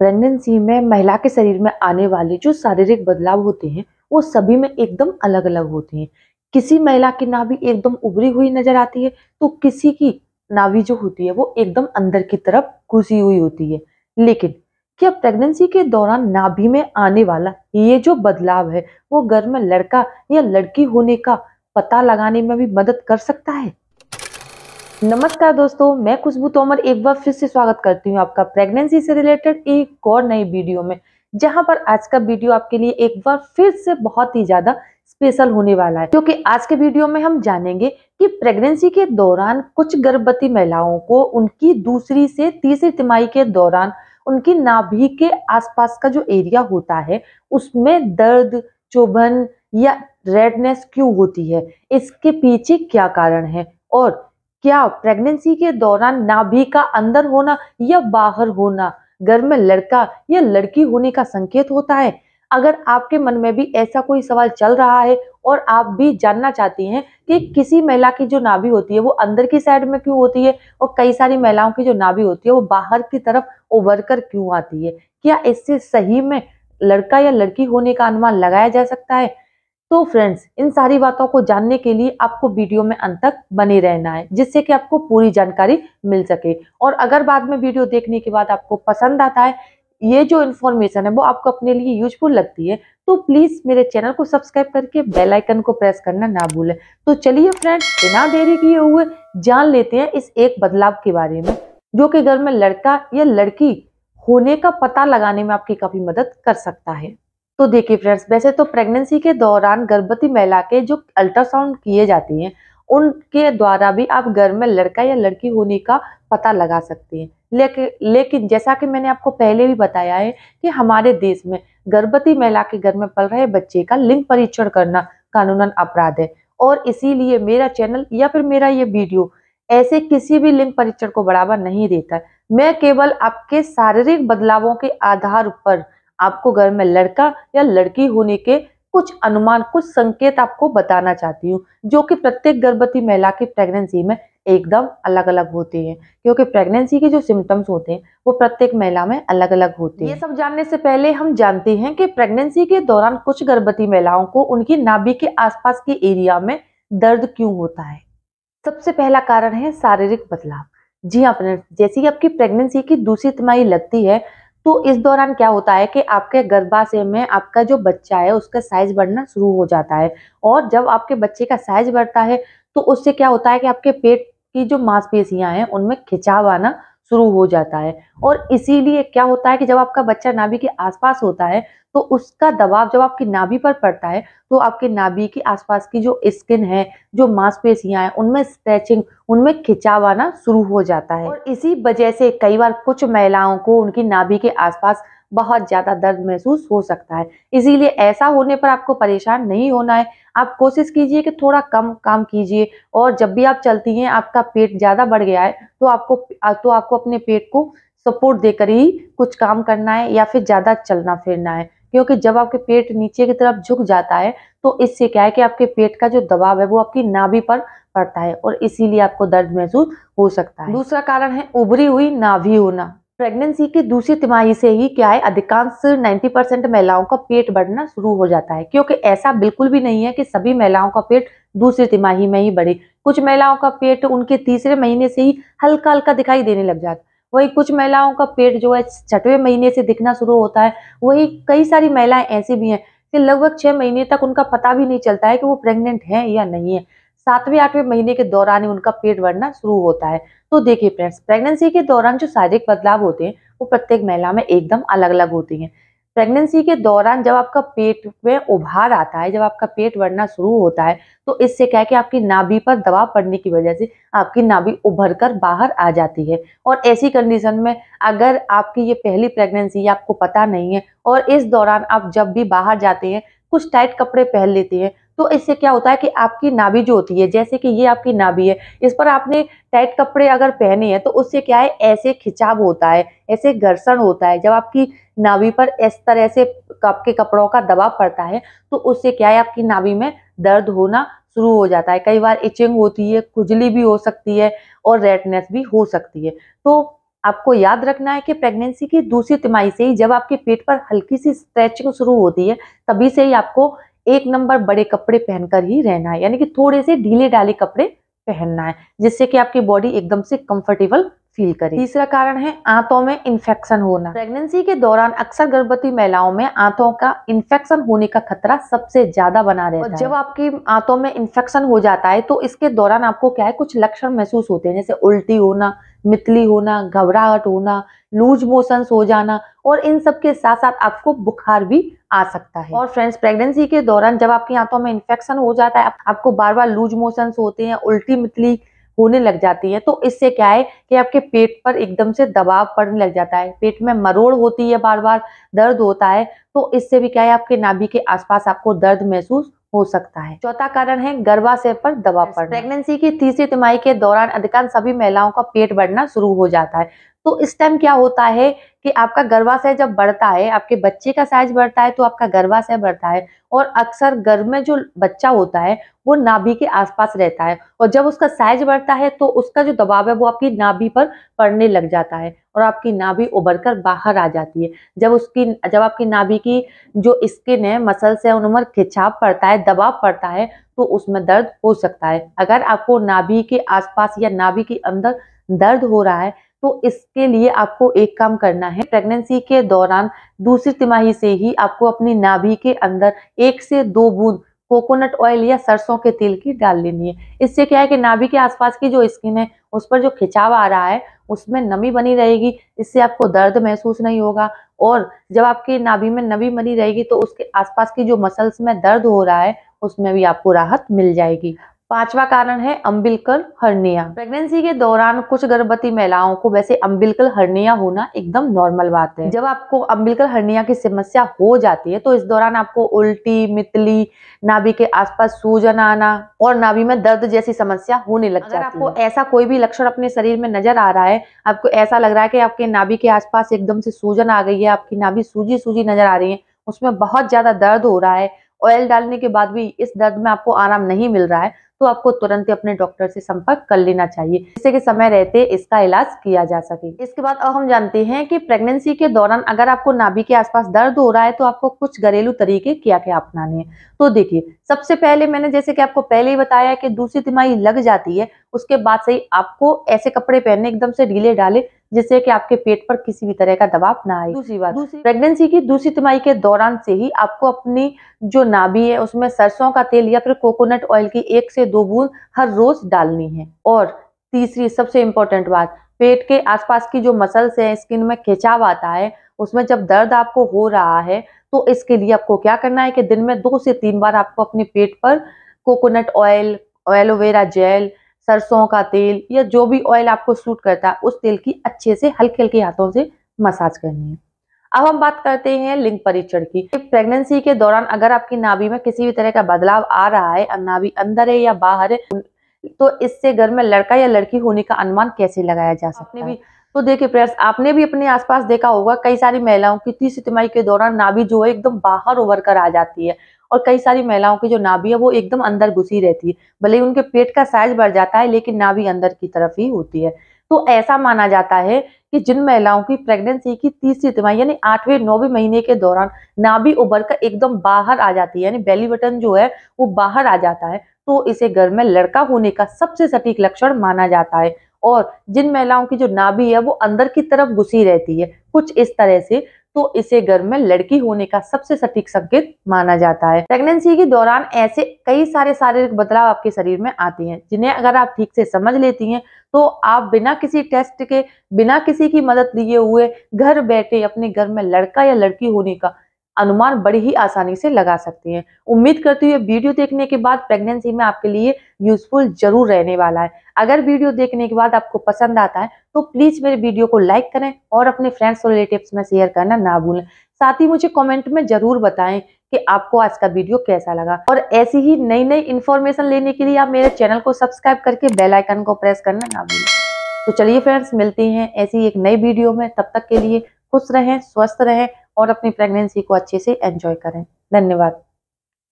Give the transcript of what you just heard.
Pregnancy में महिला के शरीर में आने वाले जो शारीरिक बदलाव होते हैं, वो सभी में एकदम अलग अलग होते हैं। किसी महिला की नाभि एकदम उभरी हुई नज़र आती है तो किसी की नाभि जो होती है, वो एकदम अंदर की तरफ़ घुसी हुई होती है। लेकिन क्या प्रेगनेंसी के दौरान नाभि में आने वाला ये जो बदलाव है, वो घर में लड़का या लड़की होने का पता लगाने में भी मदद कर सकता है? नमस्कार दोस्तों, मैं खुशबू तोमर एक बार फिर से स्वागत करती हूँ आपका प्रेगनेंसी से रिलेटेड एक और नई वीडियो में, जहाँ पर आज का वीडियो आपके लिए एक बार फिर से बहुत ही ज़्यादा स्पेशल होने वाला है क्योंकि आज के वीडियो में हम जानेंगे कि प्रेगनेंसी के दौरान कुछ गर्भवती महिलाओं को उनकी दूसरी से तीसरी तिमाही के दौरान उनकी नाभि के आसपास का जो एरिया होता है, उसमें दर्द, चुभन या रेडनेस क्यों होती है, इसके पीछे क्या कारण है और क्या प्रेगनेंसी के दौरान नाभि का अंदर होना या बाहर होना? घर में लड़का या लड़की होने का संकेत होता है? अगर आपके मन में भी ऐसा कोई सवाल चल रहा है और आप भी जानना चाहती हैं कि किसी महिला की जो नाभि होती है वो अंदर की साइड में क्यों होती है और कई सारी महिलाओं की जो नाभि होती है वो बाहर की तरफ़ उभर कर क्यों आती है? क्या इससे सही में लड़का या लड़की होने का अनुमान लगाया जा सकता है? तो फ्रेंड्स इन सारी बातों को जानने के लिए आपको वीडियो में अंत तक बने रहना है, जिससे कि आपको पूरी जानकारी मिल सके। और अगर बाद में वीडियो देखने के बाद आपको पसंद आता है, ये जो इन्फॉर्मेशन है, वो आपको अपने लिए यूजफुल लगती है तो प्लीज़ मेरे चैनल को सब्सक्राइब करके बेल आइकन को प्रेस करना ना भूलें। तो चलिए फ्रेंड्स बिना देरी किए हुए जान लेते हैं इस एक बदलाव के बारे में, जो कि घर में लड़का या लड़की होने का पता लगाने में आपकी काफ़ी मदद कर सकता है। तो देखिए फ्रेंड्स वैसे तो प्रेगनेंसी के दौरान गर्भवती महिला के जो अल्ट्रासाउंड किए जाते हैं, उनके द्वारा भी आप घर में लड़का या लड़की होने का पता लगा सकते हैं। लेकिन लेकिन जैसा कि मैंने आपको पहले भी बताया है कि हमारे देश में गर्भवती महिला के घर में पल रहे बच्चे का लिंग परीक्षण करना कानूनन अपराध है। और इसीलिए मेरा चैनल या फिर मेरा ये वीडियो ऐसे किसी भी लिंग परीक्षण को बढ़ावा नहीं देता मैं केवल आपके शारीरिक बदलावों के आधार पर आपको घर में लड़का या लड़की होने के कुछ अनुमान कुछ संकेत आपको बताना चाहती हूँ जो कि प्रत्येक गर्भवती महिला की प्रेगनेंसी में एकदम अलग अलग होते हैं। क्योंकि प्रेगनेंसी के जो सिम्टम्स होते हैं वो प्रत्येक महिला में अलग अलग होते हैं। ये सब जानने से पहले हम जानते हैं कि प्रेगनेंसी के दौरान कुछ गर्भवती महिलाओं को उनकी नाभि के आसपास के एरिया में दर्द क्यों होता है? सबसे पहला कारण है शारीरिक बदलाव। जी हाँ जैसी आपकी प्रेगनेंसी की दूसरी तिमाही लगती है तो इस दौरान क्या होता है कि आपके गर्भाशय में आपका जो बच्चा है, उसका साइज़ बढ़ना शुरू हो जाता है। और जब आपके बच्चे का साइज़ बढ़ता है तो उससे क्या होता है कि आपके पेट की जो मांसपेशियाँ हैं, उनमें खिंचाव आना शुरू हो जाता है। और इसीलिए क्या होता है कि जब आपका बच्चा नाभि के आसपास होता है तो उसका दबाव जब आपकी नाभि पर पड़ता है तो आपके नाभि के आसपास की जो स्किन है, जो मांसपेशियाँ हैं, उनमें स्ट्रेचिंग उनमें खिंचाव आना शुरू हो जाता है। और इसी वजह से कई बार कुछ महिलाओं को उनकी नाभि के आसपास बहुत ज़्यादा दर्द महसूस हो सकता है। इसीलिए ऐसा होने पर आपको परेशान नहीं होना है। आप कोशिश कीजिए कि थोड़ा कम काम कीजिए और जब भी आप चलती हैं, आपका पेट ज़्यादा बढ़ गया है तो आपको तो आपको अपने पेट को सपोर्ट देकर ही कुछ काम करना है या फिर ज़्यादा चलना फिरना है। क्योंकि जब आपके पेट नीचे की तरफ़ झुक जाता है तो इससे क्या है कि आपके पेट का जो दबाव है, वो आपकी नाभि पर पड़ता है और इसीलिए आपको दर्द महसूस हो सकता है। दूसरा कारण है उभरी हुई नाभि होना। प्रेगनेंसी की दूसरी तिमाही से ही क्या है, अधिकांश 90 परसेंट महिलाओं का पेट बढ़ना शुरू हो जाता है, क्योंकि ऐसा बिल्कुल भी नहीं है कि सभी महिलाओं का पेट दूसरी तिमाही में ही बढ़े। कुछ महिलाओं का पेट उनके तीसरे महीने से ही हल्का हल्का दिखाई देने लग जाता वही कुछ महिलाओं का पेट जो है छठवें महीने से दिखना शुरू होता है। वही कई सारी महिलाएँ ऐसी भी हैं कि लगभग छह महीने तक उनका पता भी नहीं चलता है कि वो प्रेग्नेंट है या नहीं है। सातवें, आठवें महीने के दौरान ही उनका पेट बढ़ना शुरू होता है। तो देखिए फ्रेंड्स प्रेगनेंसी के दौरान जो शारीरिक बदलाव होते हैं, वो प्रत्येक महिला में एकदम अलग अलग होती हैं। प्रेगनेंसी के दौरान जब आपका पेट में उभार आता है, जब आपका पेट बढ़ना शुरू होता है तो इससे क्या है कि आपकी नाभि पर दबाव पड़ने की वजह से आपकी नाभि उभर कर बाहर आ जाती है। और ऐसी कंडीशन में अगर आपकी ये पहली प्रेगनेंसी आपको पता नहीं है और इस दौरान आप जब भी बाहर जाते हैं, कुछ टाइट कपड़े पहन लेते हैं तो इससे क्या होता है कि आपकी नाभि जो होती है, जैसे कि ये आपकी नाभि है, इस पर आपने टाइट कपड़े अगर पहने हैं तो उससे क्या है, ऐसे खिंचाव होता है, ऐसे घर्षण होता है। जब आपकी नाभि पर इस तरह से आपके कपड़ों का दबाव पड़ता है तो उससे क्या है, आपकी नाभि में दर्द होना शुरू हो जाता है। कई बार इचिंग होती है, खुजली भी हो सकती है और रेडनेस भी हो सकती है। तो आपको याद रखना है कि प्रेगनेंसी की दूसरी तिमाही से ही जब आपके पेट पर हल्की सी स्ट्रेचिंग शुरू होती है, तभी से ही आपको एक नंबर बड़े कपड़े पहनकर ही रहना है यानी कि थोड़े से ढीले ढाले कपड़े पहनना है जिससे कि आपकी बॉडी एकदम से कंफर्टेबल फील करे। तीसरा कारण है आंतों में इन्फेक्शन होना। प्रेगनेंसी के दौरान अक्सर गर्भवती महिलाओं में आंतों का इन्फेक्शन होने का खतरा सबसे ज़्यादा बना रहता है। जब आपकी आंतों में इन्फेक्शन हो जाता है तो इसके दौरान आपको क्या है कुछ लक्षण महसूस होते हैं जैसे उल्टी होना मितली होना, घबराहट होना, लूज मोशंस हो जाना और इन सब के साथ साथ आपको बुखार भी आ सकता है। और फ्रेंड्स, प्रेगनेंसी के दौरान जब आपकी आंतों में इन्फेक्शन हो जाता है आपको बार बार लूज मोशंस होते हैं, उल्टी मितली होने लग जाती है। तो इससे क्या है कि आपके पेट पर एकदम से दबाव पड़ने लग जाता है। पेट में मरोड़ होती है बार बार दर्द होता है। तो इससे भी क्या है, आपके नाभि के आसपास आपको दर्द महसूस हो सकता है। चौथा कारण है गर्भाशय पर दबाव पड़ना। प्रेगनेंसी की तीसरी तिमाही के दौरान अधिकांश सभी महिलाओं का पेट बढ़ना शुरू हो जाता है। तो इस टाइम क्या होता है कि आपका गर्भाशय जब बढ़ता है, आपके बच्चे का साइज़ बढ़ता है तो आपका गर्भाशय बढ़ता है और अक्सर गर्भ में जो बच्चा होता है, वो नाभि के आसपास रहता है और जब उसका साइज़ बढ़ता है तो उसका जो दबाव है वो आपकी नाभि पर पड़ने लग जाता है और आपकी नाभि उभर कर बाहर आ जाती है। जब उसकी, जब आपकी नाभि की जो स्किन है मसल्स है, उन पर खिंचाव पड़ता है, दबाव पड़ता है तो उसमें दर्द हो सकता है। अगर आपको नाभि के आसपास या नाभि के अंदर दर्द हो रहा है तो इसके लिए आपको एक काम करना है। प्रेगनेंसी के दौरान दूसरी तिमाही से ही आपको अपनी नाभि के अंदर एक से दो बूंद कोकोनट ऑयल या सरसों के तेल की डाल लेनी है। इससे क्या है कि नाभि के आसपास की जो स्किन है, उस पर जो खिंचाव आ रहा है, उसमें नमी बनी रहेगी, इससे आपको दर्द महसूस नहीं होगा और जब आपकी नाभि में नमी बनी रहेगी तो उसके आसपास की जो मसल्स में दर्द हो रहा है, उसमें भी आपको राहत मिल जाएगी। पांचवा कारण है अम्बिलकल हर्निया। प्रेगनेंसी के दौरान कुछ गर्भवती महिलाओं को वैसे अम्बिलकल हर्निया होना एकदम नॉर्मल बात है। जब आपको अम्बिलकल हर्निया की समस्या हो जाती है तो इस दौरान आपको उल्टी मितली नाभि के आसपास सूजन आना और नाभि में दर्द जैसी समस्या होने लग जाती है। आपको ऐसा कोई भी लक्षण अपने शरीर में नज़र आ रहा है आपको ऐसा लग रहा है कि आपके नाभि के आसपास एकदम से सूजन आ गई है आपकी नाभि सूजी सूजी नज़र आ रही है उसमें बहुत ज़्यादा दर्द हो रहा है ऑयल डालने के बाद भी इस दर्द में आपको आराम नहीं मिल रहा है तो आपको तुरंत ही अपने डॉक्टर से संपर्क कर लेना चाहिए, जिससे कि समय रहते इसका इलाज किया जा सके। इसके बाद अब हम जानते हैं कि प्रेगनेंसी के दौरान अगर आपको नाभि के आसपास दर्द हो रहा है तो आपको कुछ घरेलू तरीके क्या क्या अपनाने हैं? तो देखिए, सबसे पहले मैंने जैसे कि आपको पहले ही बताया कि दूसरी तिमाही लग जाती है, उसके बाद से ही आपको ऐसे कपड़े पहनने एकदम से ढीले डाले जिससे कि आपके पेट पर किसी भी तरह का दबाव ना आए। दूसरी बात। प्रेगनेंसी की दूसरी तिमाही के दौरान से ही आपको अपनी जो नाभि है उसमें सरसों का तेल या फिर कोकोनट ऑयल की एक से दो बूंद हर रोज डालनी है। और तीसरी सबसे इंपॉर्टेंट बात पेट के आसपास की जो मसल्स है स्किन में खिंचाव आता है उसमें जब दर्द आपको हो रहा है तो इसके लिए आपको क्या करना है कि दिन में दो से तीन बार आपको अपने पेट पर कोकोनट ऑयल एलोवेरा जेल सरसों का तेल या जो भी ऑयल आपको सूट करता है उस तेल की अच्छे से हल्के हल्के हाथों से मसाज करनी है। अब हम बात करते हैं लिंग परीक्षण की। प्रेगनेंसी के दौरान अगर आपकी नाभि में किसी भी तरह का बदलाव आ रहा है नाभि अंदर है या बाहर है तो इससे घर में लड़का या लड़की होने का अनुमान कैसे लगाया जा सकता है भी तो देखिए प्रेयर्स आपने भी अपने आसपास देखा होगा कई सारी महिलाओं की तीसरी तिमाही के दौरान नाभि जो है एकदम बाहर उभर कर आ जाती है। और कई सारी महिलाओं की जो नाभि है वो एकदम अंदर घुसी रहती है। भले ही उनके पेट का साइज़ बढ़ जाता है, लेकिन नाभि अंदर की तरफ़ ही होती है। तो ऐसा माना जाता है कि जिन महिलाओं की प्रेगनेंसी की तीसरी तिमाही, यानी आठवें, नौवे महीने के दौरान नाभि उभर कर एकदम बाहर आ जाती है, यानी बेली बटन जो है वो बाहर आ जाता है। तो इसे घर में लड़का होने का सबसे सटीक लक्षण माना जाता है। और जिन महिलाओं की जो नाभि है वो अंदर की तरफ़ घुसी रहती है, कुछ इस तरह से तो इसे घर में लड़की होने का सबसे सटीक संकेत माना जाता है। प्रेगनेंसी के दौरान ऐसे कई सारे शारीरिक बदलाव आपके शरीर में आते हैं, जिन्हें अगर आप ठीक से समझ लेती हैं तो आप बिना किसी टेस्ट के, बिना किसी की मदद लिए हुए घर बैठे अपने घर में लड़का या लड़की होने का अनुमान बड़ी ही आसानी से लगा सकते हैं। उम्मीद करती हूँ वीडियो देखने के बाद प्रेगनेंसी में आपके लिए यूजफुल ज़रूर रहने वाला है। अगर वीडियो देखने के बाद आपको पसंद आता है तो प्लीज़ मेरे वीडियो को लाइक करें और अपने फ्रेंड्स और रिलेटिव्स में शेयर करना ना भूलें। साथ ही मुझे कमेंट में ज़रूर बताएँ कि आपको आज का वीडियो कैसा लगा। और ऐसी ही नई नई इन्फॉर्मेशन लेने के लिए आप मेरे चैनल को सब्सक्राइब करके बेल आइकन को प्रेस करना ना भूलें। तो चलिए फ्रेंड्स मिलते हैं ऐसी एक नई वीडियो में। तब तक के लिए खुश रहें, स्वस्थ रहें और अपनी प्रेगनेंसी को अच्छे से एंजॉय करें। धन्यवाद।